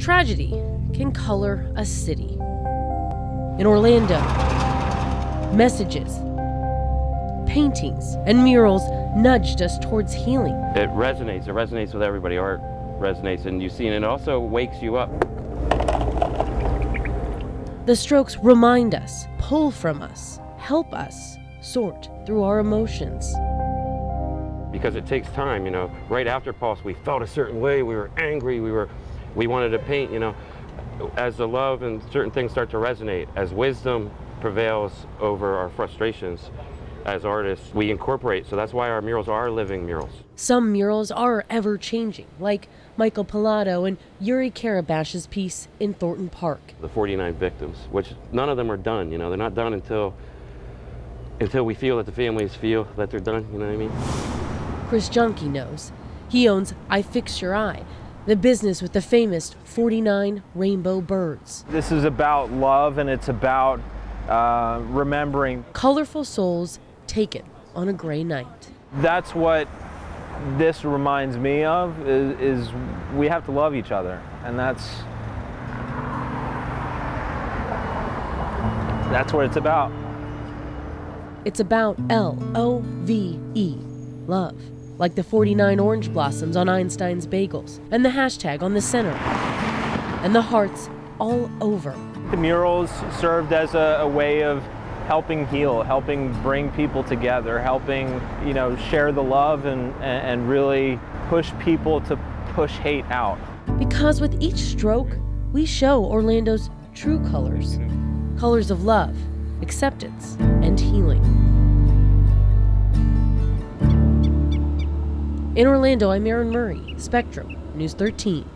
Tragedy can color a city. In Orlando, messages, paintings, and murals nudged us towards healing. It resonates. It resonates with everybody. Art resonates, and you see, and it also wakes you up. The strokes remind us, pull from us, help us sort through our emotions. Because it takes time, you know. Right after Pulse, we felt a certain way. We were angry. We were, we wanted to paint, you know. As the love and certain things start to resonate, as wisdom prevails over our frustrations, as artists, we incorporate. So that's why our murals are living murals. Some murals are ever changing, like Michael Pilato and Yuri Karabash's piece in Thornton Park. The 49 victims, which none of them are done, you know, they're not done until until we feel that the families feel that they're done, you know what I mean? Chris Junkie knows. He owns I Fix Your Eye, the business with the famous 49 rainbow birds. This is about love and it's about uh, remembering. Colorful souls taken on a gray night. That's what this reminds me of is, is we have to love each other and that's that's what it's about. It's about L O V E, love, like the 49 orange blossoms on Einstein's bagels, and the hashtag on the center, and the hearts all over. The murals served as a, a way of helping heal, helping bring people together, helping, you know, share the love and, and really push people to push hate out. Because with each stroke, we show Orlando's true colors mm-hmm. colors of love, acceptance, and healing. In Orlando, I'm Erin Murray, Spectrum, News 13.